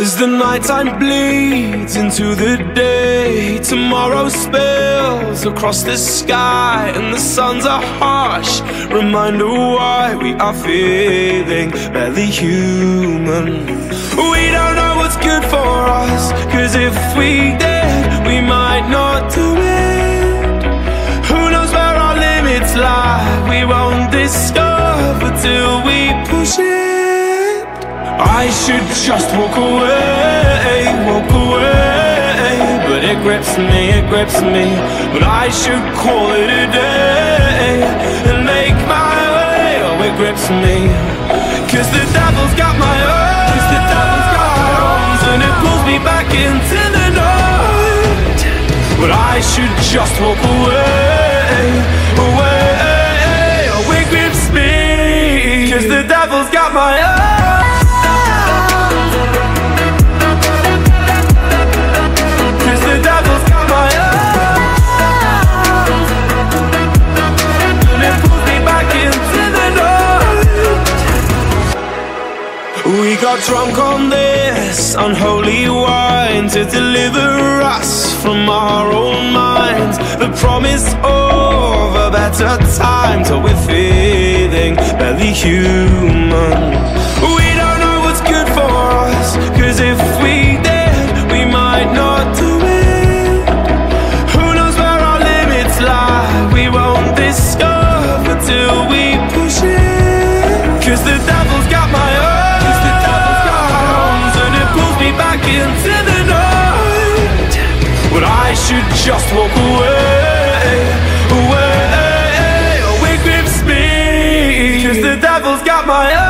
As the nighttime bleeds into the day, tomorrow spills across the sky, and the suns are harsh. Reminder why we are feeling barely human. We don't know what's good for us, cause if we did, we might not do it. Who knows where our limits lie? We won't discover I should just walk away, walk away. But it grips me, it grips me. But I should call it a day And make my way, oh it grips me. Cause the devil's got my arms, the devil's got my arms And it pulls me back into the night. But I should just walk away, away. Oh it grips me Cause the devil's got my arms We got drunk on this unholy wine To deliver us from our own minds. The promise of a better time. Till we're feeling barely human should just walk away Away. It grips me Cause the devil's got my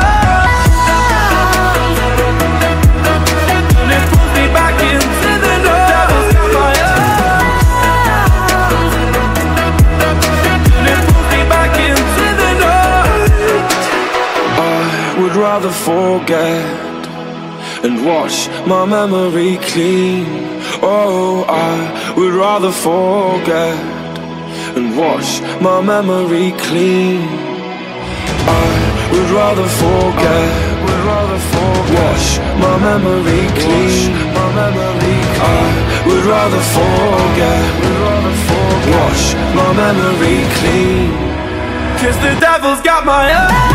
would rather forget and wash my memory clean. Oh, I would rather forget and wash my memory clean. I would rather forget, would rather forget, wash my memory clean. My memory I would rather forget, would rather forget, wash my memory clean. Cause the devil's got my eyes.